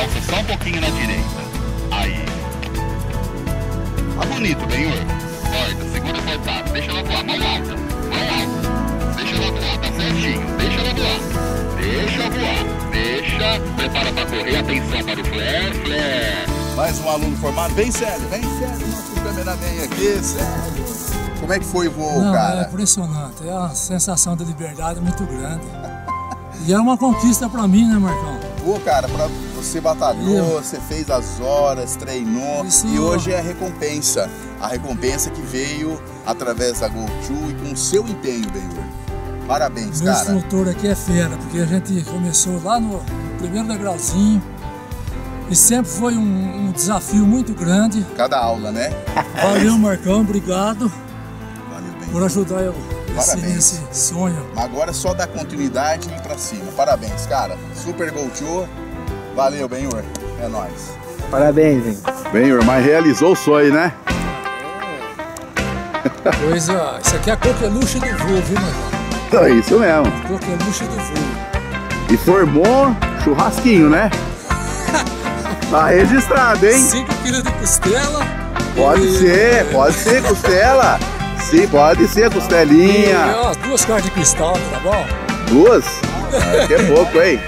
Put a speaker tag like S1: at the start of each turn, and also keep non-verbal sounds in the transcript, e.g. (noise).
S1: Alça só um pouquinho na direita. Aí. Tá bonito, Benhur. Corta, segura cortado. Deixa ela voar. Mão alta. Mão alta. Deixa ela voar. Tá certinho. Deixa ela voar. Deixa voar. Deixa. Prepara pra correr. Atenção para o flare. Flare.
S2: Mais um aluno formado. Bem sério, bem sério. Nosso cameraman aqui, sério. Como é que foi o voo,
S3: Não,
S2: cara?
S3: é impressionante. É uma sensação de liberdade muito grande. (laughs) E é uma conquista pra mim, né, Marcão?
S2: Pô, cara, pra você batalhou,
S3: Eu.
S2: você fez as horas, treinou
S3: Isso.
S2: e hoje é a recompensa. A recompensa que veio através da GoTo e com o seu empenho, Benhur. Parabéns,
S3: Meu
S2: cara.
S3: instrutor aqui é fera, porque a gente começou lá no primeiro degrauzinho. E sempre foi um, um desafio muito grande.
S2: Cada aula, né?
S3: Valeu, Marcão, obrigado
S2: Valeu,
S3: por
S2: Benhur.
S3: ajudar eu nesse, sonho.
S2: Agora é só dar continuidade e ir pra cima. Parabéns, cara. Super GoTo. Valeu, Benhur. É nóis.
S4: Parabéns, hein?
S2: Benhur, mas realizou o sonho, né?
S3: Pois é, isso aqui é a coqueluche do voo, viu, Marcão?
S2: É isso mesmo.
S3: Coqueluche do voo.
S2: E formou churrasquinho, né? (laughs) Tá registrado, hein?
S3: 5 quilos de costela.
S2: Pode
S3: e-
S2: ser, pode ser costela. Sim, pode ser
S3: E,
S2: costelinha.
S3: ó, duas caras de cristal, tá bom?
S2: Duas? Ah, que é pouco, hein?